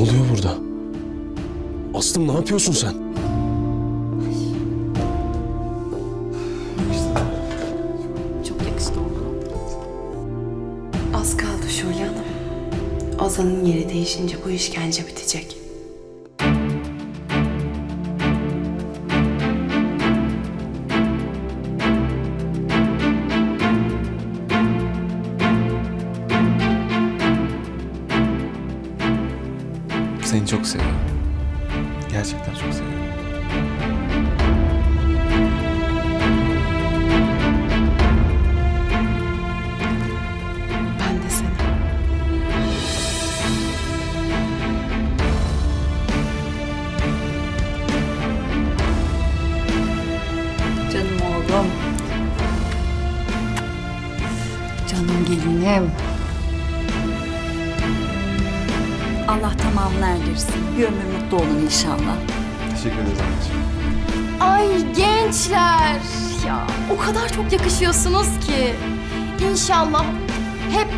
Oluyor burada? Aslım ne yapıyorsun sen? Çok yakıştı ona. Az kaldı Şule Hanım. Ozan'ın yeri değişince bu işkence bitecek. Çok seviyorum. Gerçekten çok seviyorum. İnşallah. Teşekkür ederiz anneciğim. Ay gençler. Ya o kadar çok yakışıyorsunuz ki. İnşallah hep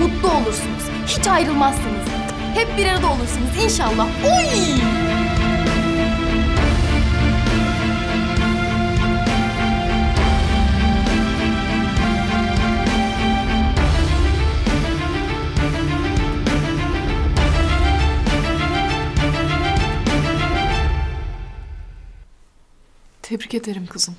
mutlu olursunuz. Hiç ayrılmazsınız. Hep bir arada olursunuz inşallah. Oy! Tebrik ederim kızım.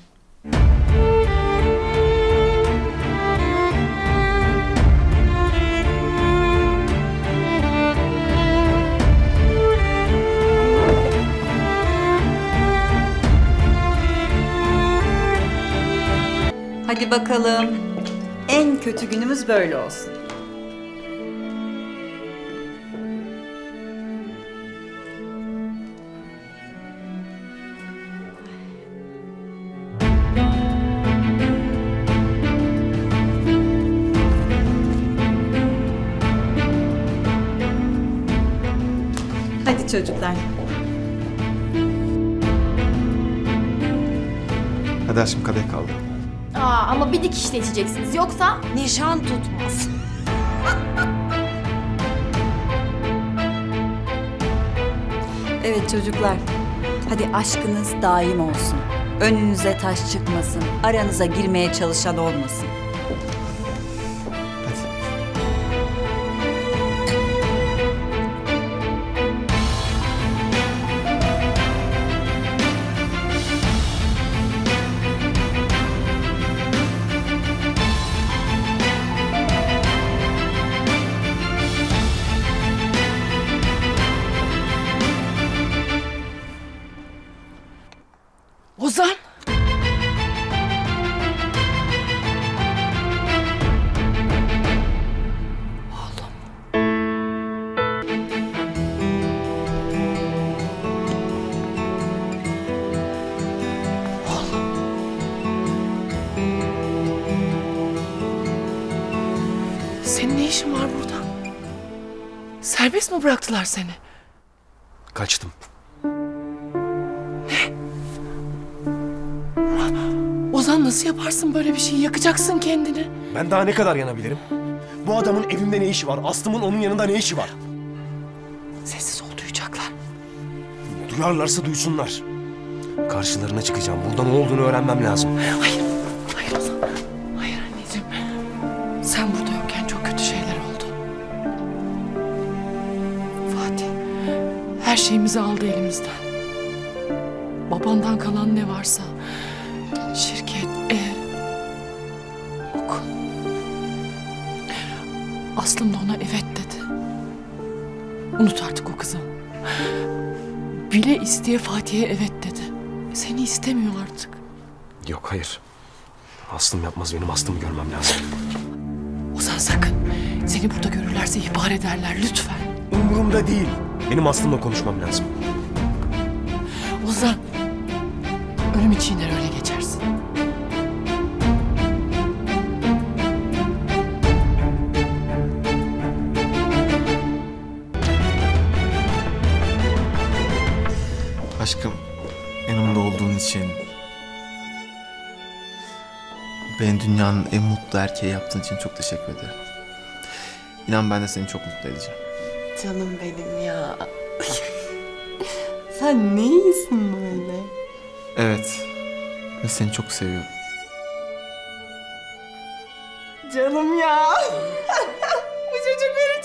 Hadi bakalım. En kötü günümüz böyle olsun. Çocuklar. Hadi aşkım kadeh kaldı. Aa, ama bir dikişle içeceksiniz. Yoksa Nişan tutmaz. Evet çocuklar. Hadi aşkınız daim olsun. Önünüze taş çıkmasın. Aranıza girmeye çalışan olmasın. Serbest mi bıraktılar seni? Kaçtım. Ozan nasıl yaparsın böyle bir şeyi? Yakacaksın kendini. Ben daha ne kadar yanabilirim? Bu adamın evimde ne işi var? Aslım'ın onun yanında ne işi var? Sessiz ol duyacaklar. Duyarlarsa duysunlar. Karşılarına çıkacağım. Burada ne olduğunu öğrenmem lazım. Hayır, her şeyimizi aldı elimizden. Babandan kalan ne varsa, şirket, ev, okul. Aslım da ona evet dedi. Unut artık o kızı. Bile isteye Fatih'e evet dedi. Seni istemiyor artık. Yok hayır. Aslım yapmaz benim Aslım'ı görmem lazım. Ozan sakın. Seni burada görürlerse ihbar ederler lütfen. Umurumda değil. Benim Aslım'la konuşmam lazım. Ozan. Ölüm çiğner öyle geçersin. Aşkım yanımda olduğun için beni dünyanın en mutlu erkeği yaptığın için çok teşekkür ederim. İnan ben de seni çok mutlu edeceğim. Canım benim ya. Sen ne iyisin böyle? Evet. Ve seni çok seviyorum. Canım ya. Bu çocuk beni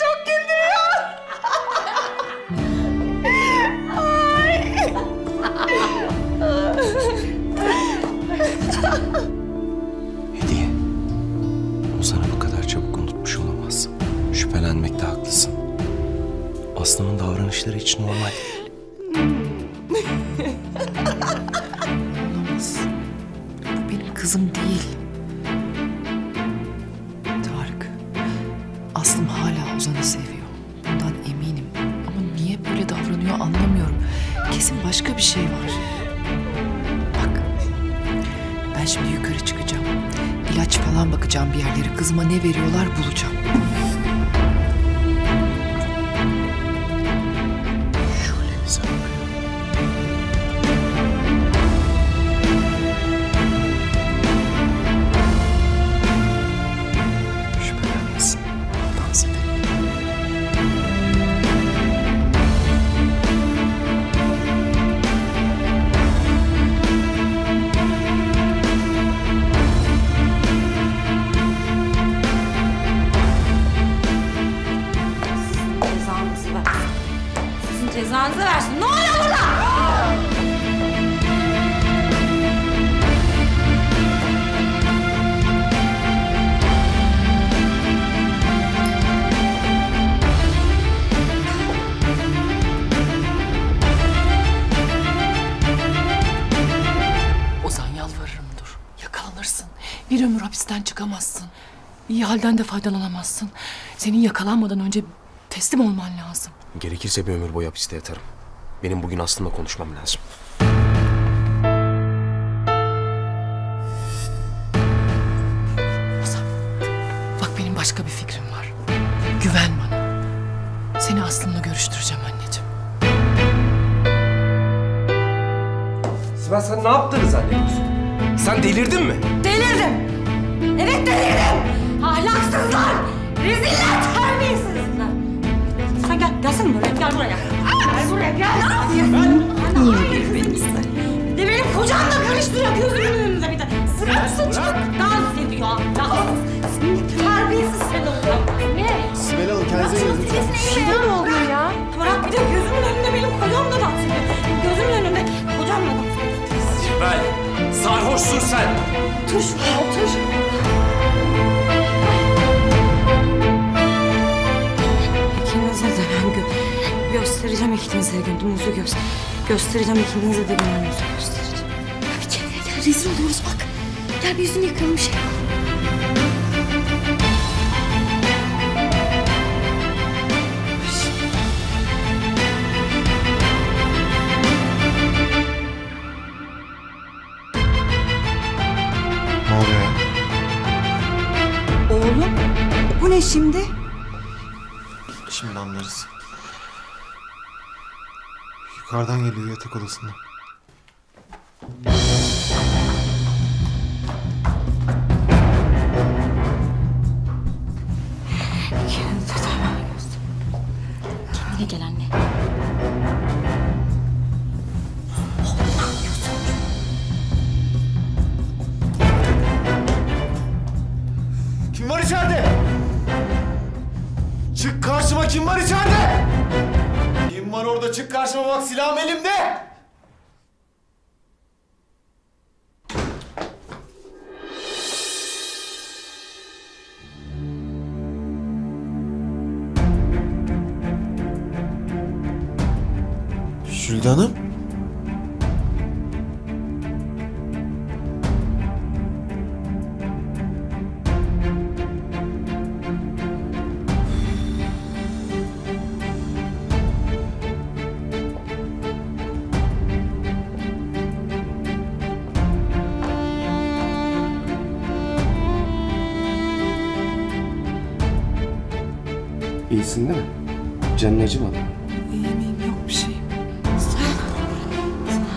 hapisten çıkamazsın. İyi halden de faydalanamazsın. Senin yakalanmadan önce teslim olman lazım. Gerekirse bir ömür boyu hapiste yatarım. Benim bugün Aslı'mla konuşmam lazım. Ozan, bak benim başka bir fikrim var. Güven bana. Seni Aslı'mla görüştüreceğim anneciğim. Sibel sen ne yaptığını zannediyorsun? Sen delirdin mi? Delirdim. Evet delirdim. Ahlaksızlar. Reziller, terbiyesizler. Sen gel, gelsene buraya. Gel buraya. Gel buraya, gel. Ne yapıyorsun? Ben... Niye beni Bir de benim kocamla karıştırıyor gözümün önünde bir de. Sıra sıçak dans ediyor. Senin terbiyesiz sen oğlum. Ne? Sibel Hanım kendinize gelin lütfen. Şurada ne oluyor ya? Bırak bir de gözümün önünde benim kocamla dans ediyor. Gözümün önünde kocamla dans ediyor. Sibel! Sarhoşsun sen! Otur şuraya, otur. İkinize de ben gö- göstereceğim ikinize de gününüzü göz göstereceğim ikinize de gününüzü göstereceğim. Bir kendine gel rezil oluyoruz bak. Gel bir yüzünü yıkayalım bir şey. Ne ne şimdi? Şimdi anlarız. Yukarıdan geliyor yatak odasından. Karşıma İyisin değil mi? Canın acımadı. İyiyim iyiyim yok bir şey.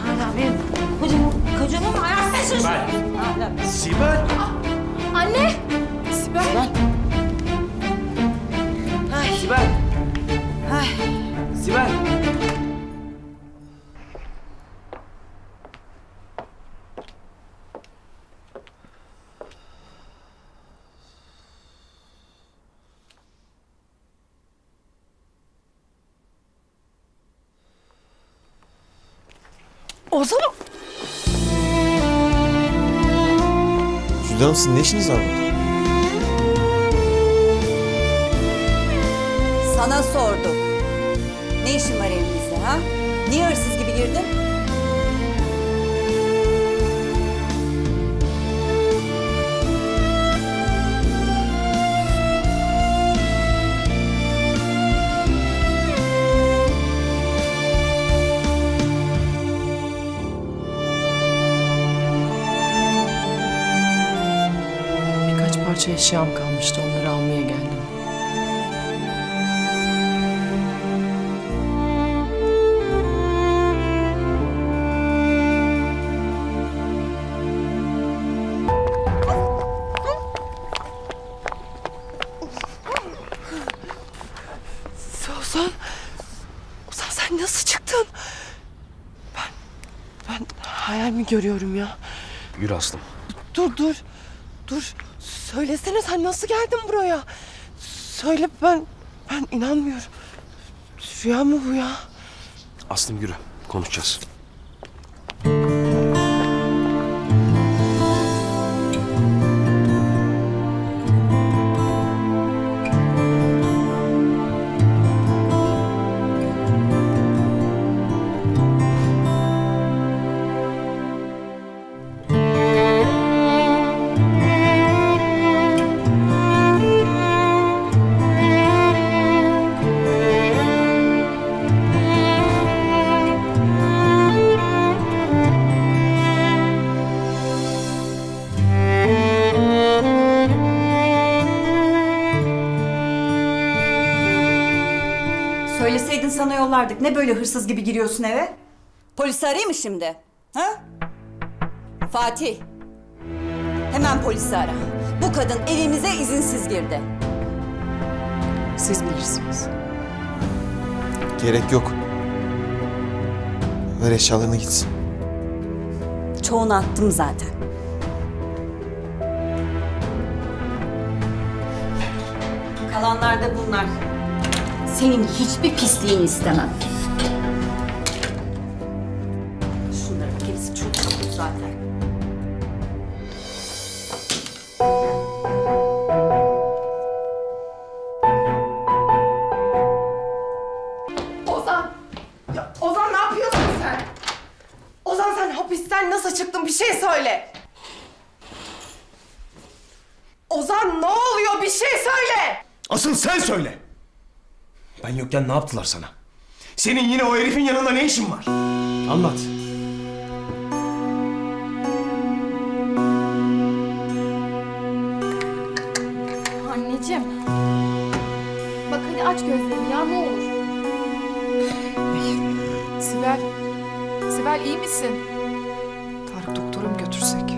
Hala benim kocamı, kocamı mı ayak taşıyorsun? Hala. Sibel! Ozan Jülide Hanım sizin ne işiniz var burada? Sana sordum. Ne işin var evimizde ha? Niye hırsız gibi girdin? Eşyam kalmıştı. Onları almaya geldim. Ozan, Ozan sen nasıl çıktın? Ben, ben hayal mi görüyorum ya? Yürü Aslım. Dur dur. Dur. Söylesene sen nasıl geldin buraya? Söyle ben ben inanmıyorum. Rüya mı bu ya? Aslım yürü. Konuşacağız. Yollardık. Ne böyle hırsız gibi giriyorsun eve? Polisi arayayım mı şimdi? Ha? Fatih. Hemen polisi ara. Bu kadın evimize izinsiz girdi. Siz bilirsiniz. Gerek yok. Ver eşyalarına gitsin. Çoğunu attım zaten. Kalanlar da bunlar. Senin hiçbir pisliğini istemem. Yokken ne yaptılar sana? Senin yine o herifin yanında ne işin var? Anlat. Anneciğim. Bak hadi aç gözlerini ya ne olur. Sibel. Sibel iyi misin? Tarık doktora mı götürsek?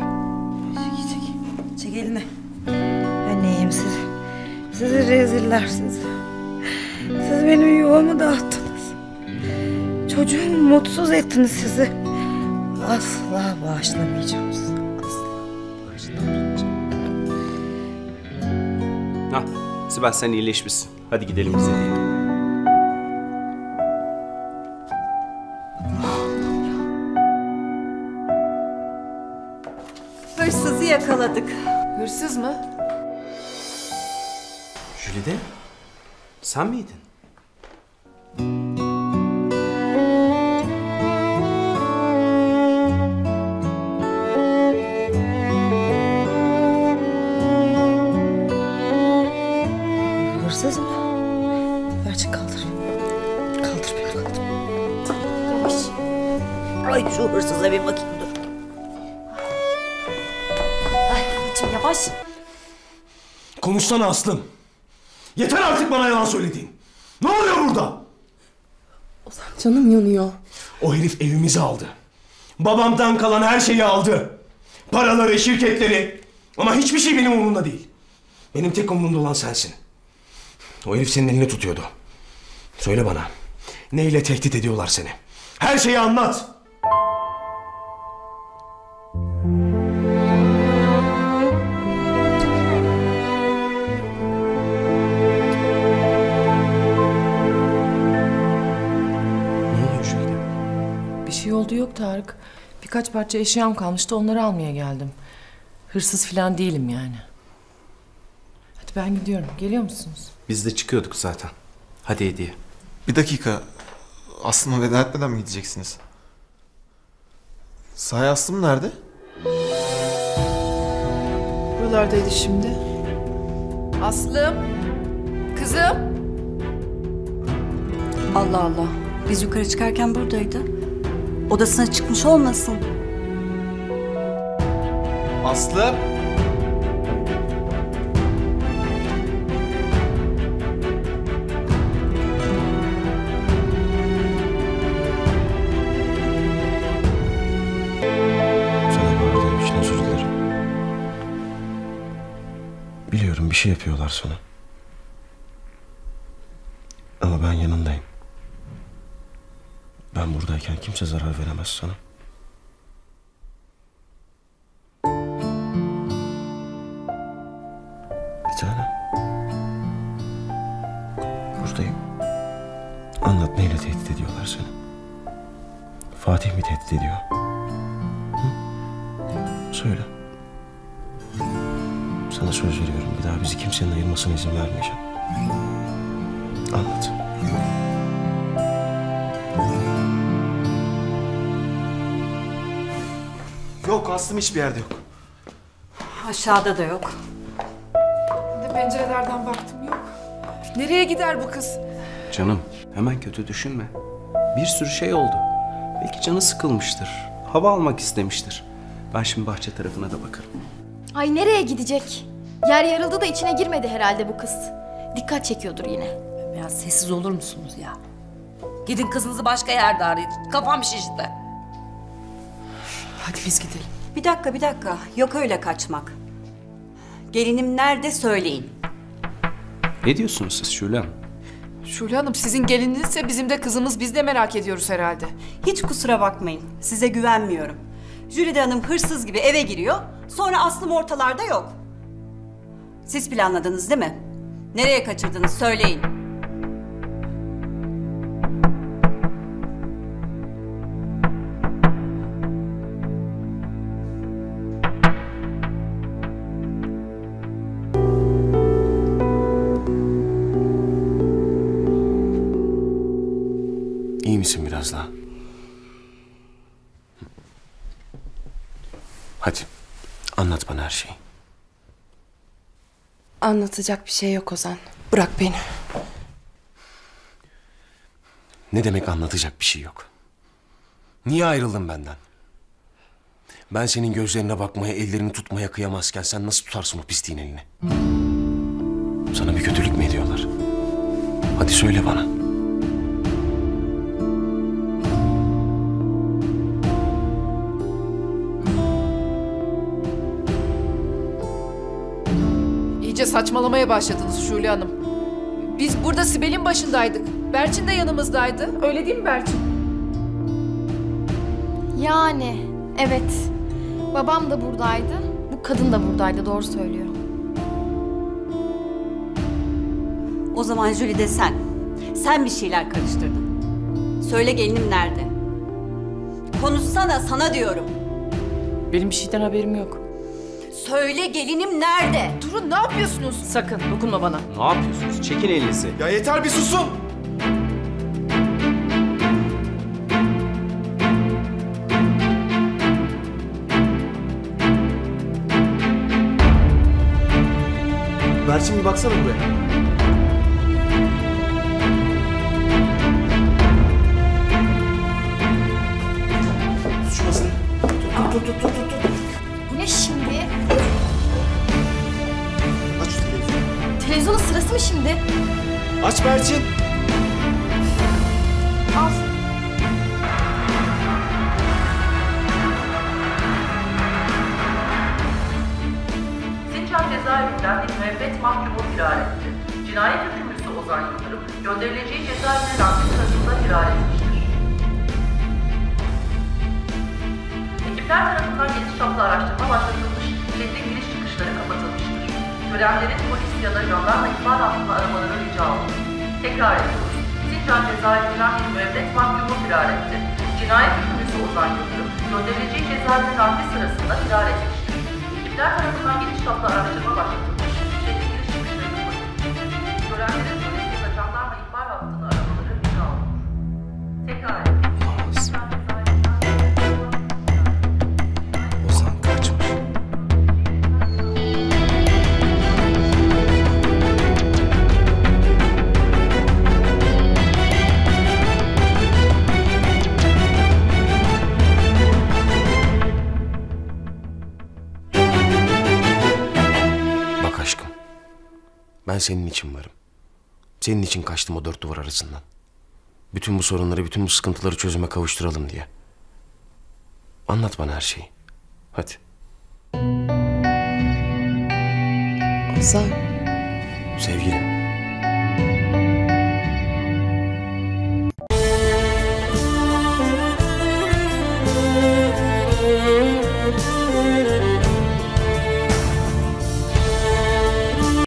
Çek elini. Ben neyim siz? Sizi reziller siz. Siz benim yuvamı dağıttınız. Çocuğumu mutsuz ettiniz sizi. Asla bağışlamayacağım sizi. Asla bağışlamayacağım. Ha, Sibel sen iyileşmişsin. Hadi gidelim bize diye. Hırsızı yakaladık. Hırsız mı? Jülide, sen miydin? Hırsız mı? Gerçi kaldır. Kaldır beni kaldır. Yavaş. Ay şu hırsıza bir bakayım dur. Ay anneciğim yavaş. Konuşsana Aslım. Yeter artık bana yalan söylediğin. Ne oluyor burada? Canım yanıyor. O herif evimizi aldı. Babamdan kalan her şeyi aldı. Paraları, şirketleri. Ama hiçbir şey benim umurumda değil. Benim tek umurumda olan sensin. O herif senin elini tutuyordu. Söyle bana. Neyle tehdit ediyorlar seni? Her şeyi anlat. Birkaç parça eşyam kalmıştı onları almaya geldim. Hırsız falan değilim yani. Hadi ben gidiyorum. Geliyor musunuz? Biz de çıkıyorduk zaten. Hadi hediye. Bir dakika. Aslıma veda etmeden mi gideceksiniz? Sahi Aslım nerede? Buralardaydı şimdi. Aslım. Kızım. Allah Allah. Biz yukarı çıkarken buradaydı. Odasına çıkmış olmasın. Aslı! Sana bağırdığım için özür dilerim. Biliyorum bir şey yapıyorlar sana. Ama ben yanındayım. Buradayken kimse zarar veremez sana. Bir tane. Buradayım. Anlat neyle tehdit ediyorlar seni? Fatih mi tehdit ediyor? Söyle. Sana söz veriyorum bir daha bizi kimsenin ayırmasına izin vermeyeceğim. Anlat. Yok Aslım hiçbir yerde yok. Aşağıda da yok. Bir de pencerelerden baktım yok. Nereye gider bu kız? Canım hemen kötü düşünme. Bir sürü şey oldu. Belki canı sıkılmıştır. Hava almak istemiştir. Ben şimdi bahçe tarafına da bakarım. Ay nereye gidecek? Yer yarıldı da içine girmedi herhalde bu kız. Dikkat çekiyordur yine. Biraz sessiz olur musunuz ya? Gidin kızınızı başka yerde arayın. Kafam şişti. Hadi biz gidelim. Bir dakika bir dakika. Yok öyle kaçmak. Gelinim nerede söyleyin. Ne diyorsunuz siz Şule Hanım? Şule Hanım sizin gelininizse bizim de kızımız biz de merak ediyoruz herhalde. Hiç kusura bakmayın. Size güvenmiyorum. Jülide Hanım hırsız gibi eve giriyor. Sonra Aslım ortalarda yok. Siz planladınız değil mi? Nereye kaçırdınız söyleyin. Hadi anlat bana her şeyi. Anlatacak bir şey yok Ozan. Bırak beni. Ne demek anlatacak bir şey yok? Niye ayrıldın benden? Ben senin gözlerine bakmaya, ellerini tutmaya kıyamazken sen nasıl tutarsın o pisliğin elini? Sana bir kötülük mü ediyorlar? Hadi söyle bana. Saçmalamaya başladınız Şule Hanım. Biz burada Sibel'in başındaydık. Berçin de yanımızdaydı. Öyle değil mi Berçin? Yani evet. Babam da buradaydı. Bu kadın da buradaydı doğru söylüyor. O zaman Jülide sen. Sen bir şeyler karıştırdın. Söyle gelinim nerede? Konuşsana sana diyorum. Benim bir şeyden haberim yok. Söyle gelinim nerede? Durun ne yapıyorsunuz? Sakın dokunma bana. Ne yapıyorsunuz? Çekin elinizi. Ya yeter bir susun! Berçin bir baksana buraya. Tut. Tut tut tut Televizyonun sırası mı şimdi? Aç Berçin. Al. Sincan cezaevinden bir müebbet mahkumu firar etti. Cinayet hükümlüsü Ozan Yıldırım, gönderileceği cezaevine nakli sırasında firar etmiştir. Ekipler tarafından geniş çaplı araştırma başlatılmış, şehrin giriş çıkışları kapatılmıştır. Görenlerin polis ya da jandarma ihbar altında aramaları rica olunur. Tekrar ediyoruz. Sincan cezaevinden bir müebbet mahkumu firar etti. Cinayet hükümlüsü Ozan Yıldırım, gönderileceği cezaevinin nakli sırasında firar etmiştir. Ekipler tarafından geniş çaplı araştırma başlatılmış, şehrin giriş çıkışları kapatılmış. Görenlerin senin için varım. Senin için kaçtım o dört duvar arasından. Bütün bu sorunları, bütün bu sıkıntıları çözüme kavuşturalım diye. Anlat bana her şeyi. Hadi. Ozan. Sevgilim.